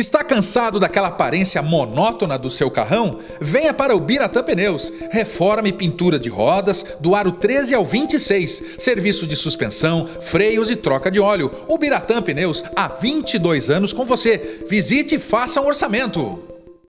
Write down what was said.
Está cansado daquela aparência monótona do seu carrão? Venha para o Biratã Pneus. Reforma e pintura de rodas do aro 13 ao 26. Serviço de suspensão, freios e troca de óleo. O Biratã Pneus há 22 anos com você. Visite e faça um orçamento.